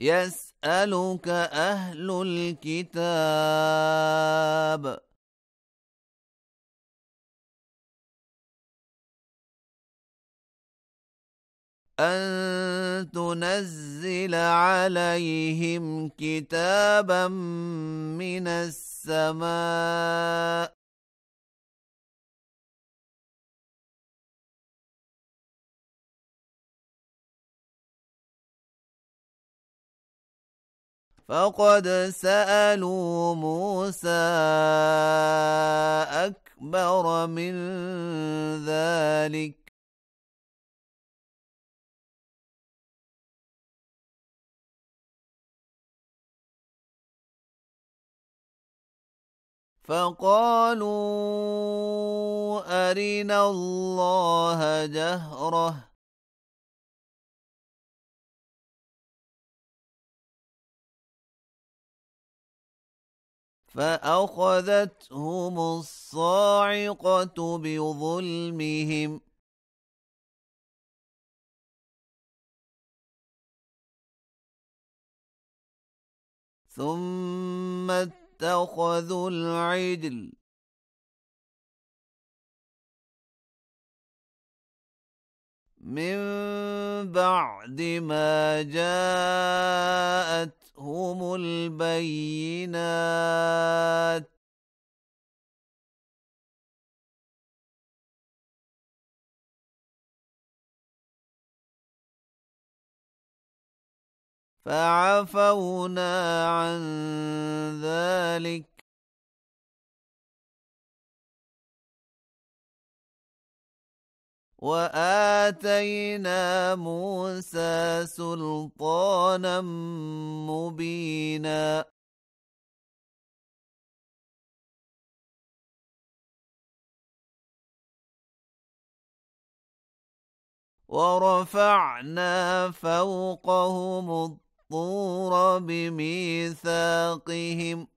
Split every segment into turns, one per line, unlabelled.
يسألك أهل الكتاب
أن تنزل عليهم كتابا من السماء فقد سالوا موسى اكبر من ذلك فقالوا ارنا الله جهره فأخذتهم الصاعقة بظلمهم
ثم اتخذوا العدل
من بعد ما جاءت هم البينات
فعفونا عن ذلك
واتينا موسى سلطانا مبينا ورفعنا فوقهم الطور بميثاقهم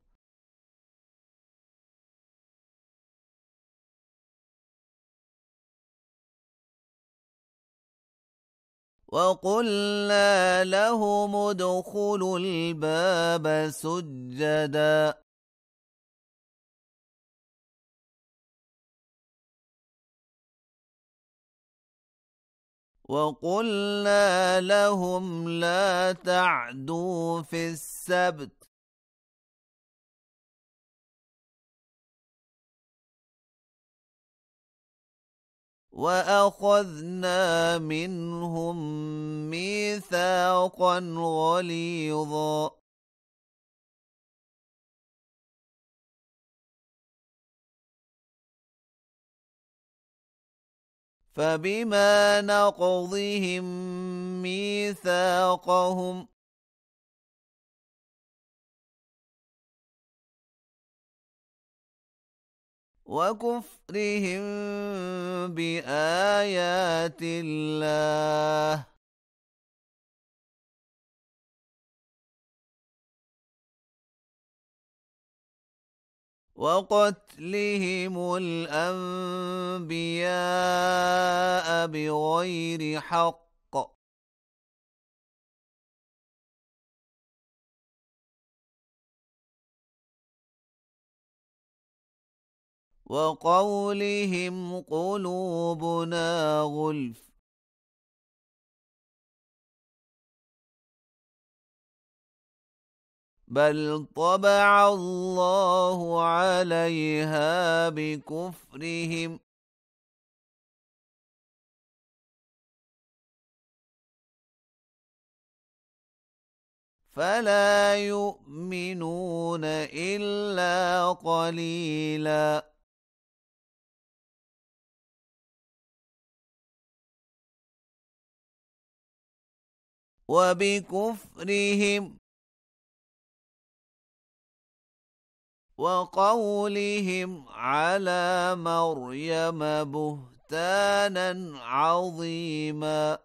وقلنا لهم ادخلوا الباب سجدا وقلنا لهم لا تعدوا في السبت وأخذنا منهم ميثاقا غليظا
فبما نقضهم ميثاقهم
وكفرهم بآيات الله وقتلهم الأنبياء بغير حق
وقولهم قلوبنا غلف
بل طبع الله عليها بكفرهم فلا يؤمنون إلا قليلاً وبكفرهم وقولهم على مريم بهتانا عظيما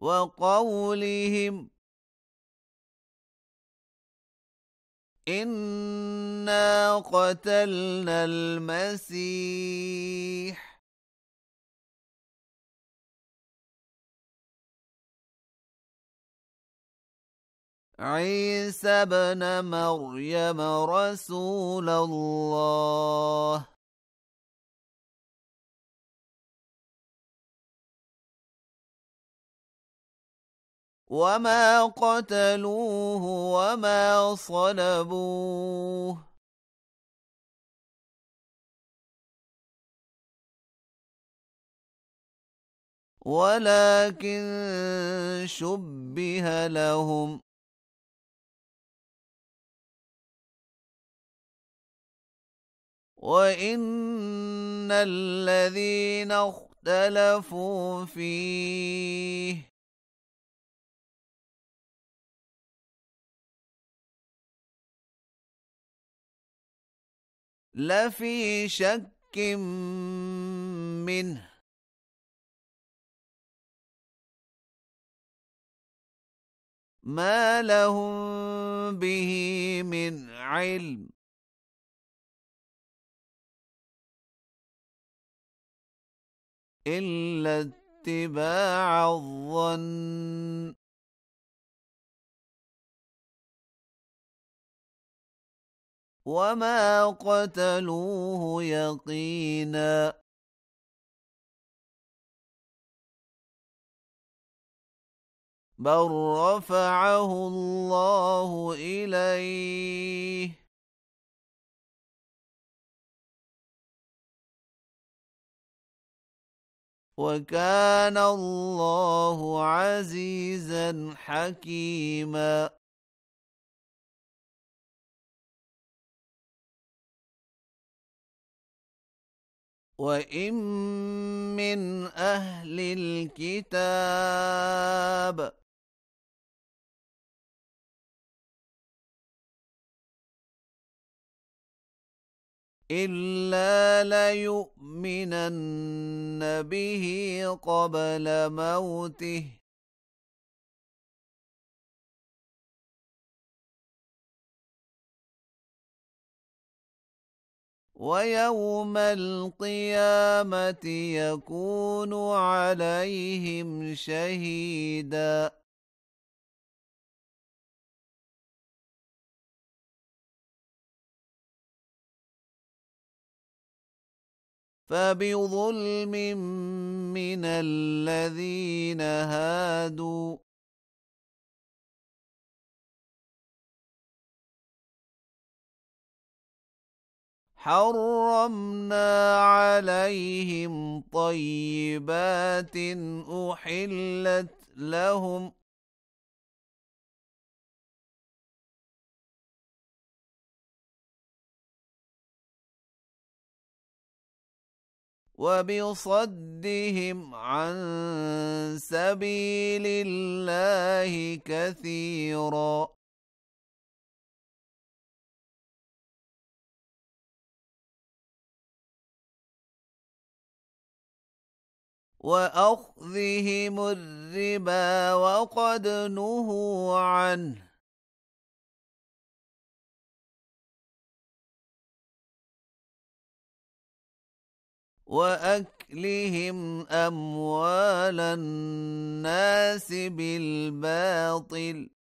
وقولهم
إنا قتلنا المسيح عيسى بن مريم رسول الله
وما قتلوه وما صلبوه ولكن شبه لهم
وإن الذين اختلفوا فيه
لفي شك منه ما لهم به من علم إلا اتباع الظن وما قتلوه يقينا بل رفعه الله إليه
وكان الله عزيزا حكيما وإن من أهل الكتاب إلا ليؤمنن به قبل موته ويوم القيامة يكون عليهم شهيدا فبظلم من الذين هادوا حرمنا عليهم طيبات أحلت لهم وبصدهم عن سبيل الله كثيراً وأخذهم الربا وقد نهوا عنه وأكلهم أموال الناس بالباطل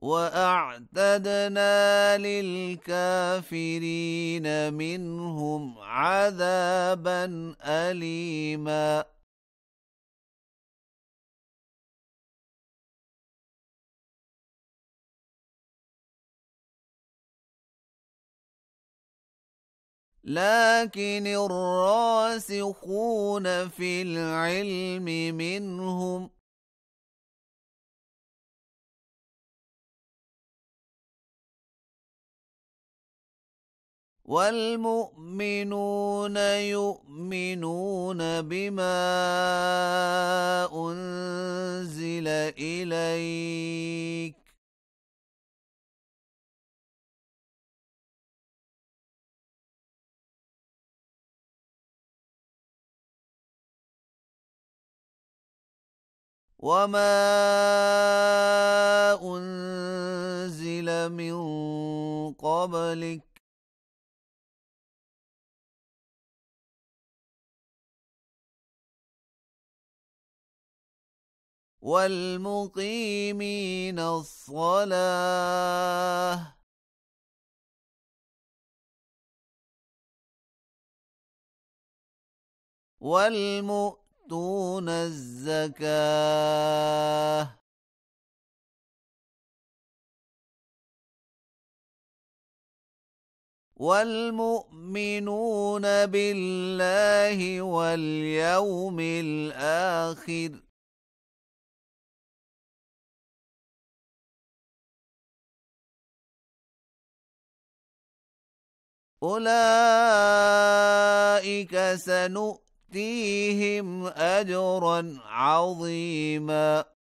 وأعتدنا للكافرين منهم عذابا أليما لكن الراسخون في العلم منهم والمؤمنون يؤمنون بما أنزل إليك وما أنزل من قبلك
والمقيمين الصلاه والمؤتون الزكاه
والمؤمنون بالله واليوم الاخر أولئك سنؤتيهم أجرا عظيما